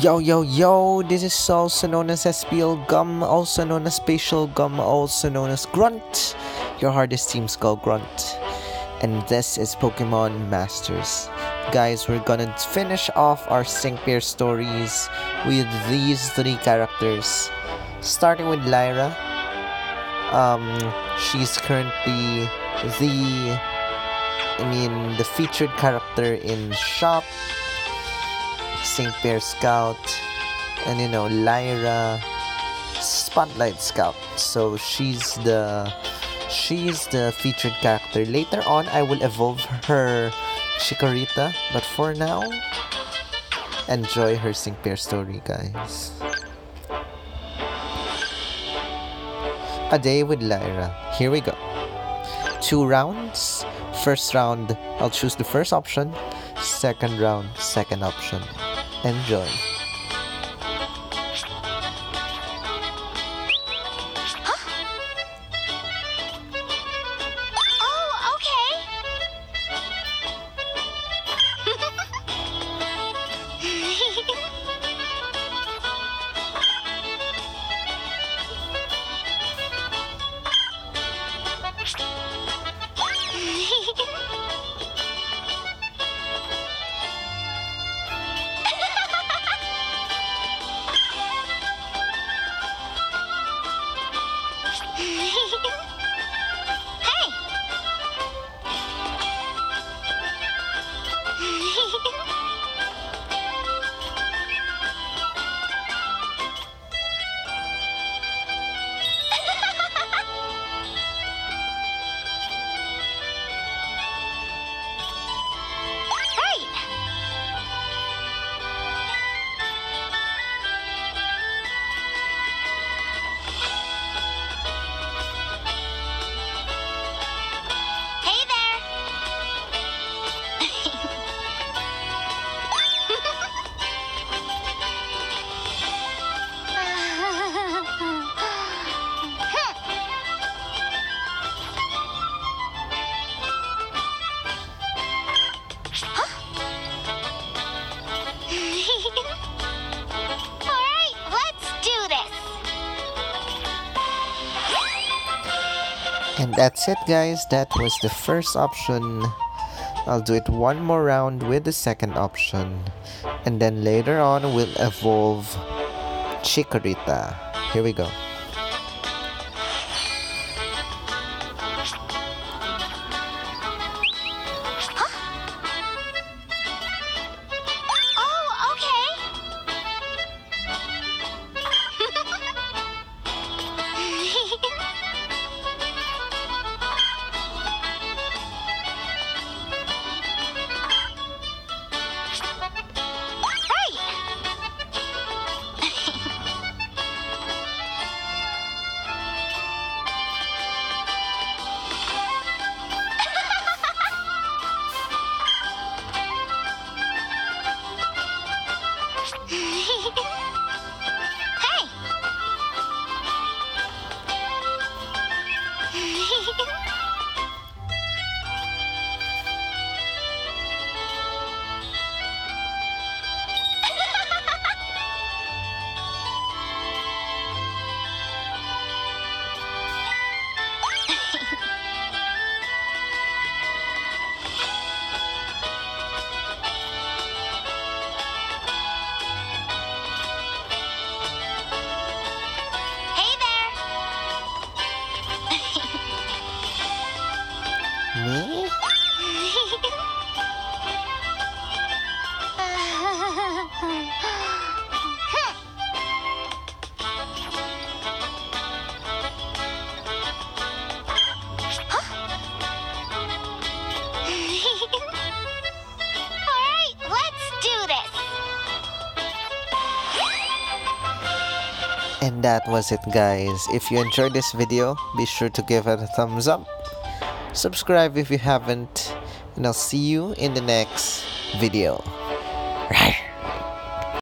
Yo, yo, yo, this is also known as SPL Gum, also known as Spatial Gum, also known as Grunt, your hardest team skull Grunt. And this is Pokemon Masters. Guys, we're gonna finish off our Sync Pair stories with these three characters. Starting with Lyra. Um, she's currently the, I mean, the featured character in Shop Sync Pair Scout, and you know, Lyra Spotlight Scout. So she's the she's the featured character. Later on, I will evolve her Chikorita, but for now, enjoy her Sync Pair story, guys. A day with Lyra. Here we go. Two rounds. First round, I'll choose the first option. Second round, second option. Enjoy. And that's it, guys. That was the first option. I'll do it one more round with the second option. And then later on, we'll evolve Chikorita. Here we go. Ha ha ha! And that was it, guys. If you enjoyed this video, be sure to give it a thumbs up. Subscribe if you haven't. And I'll see you in the next video. Right.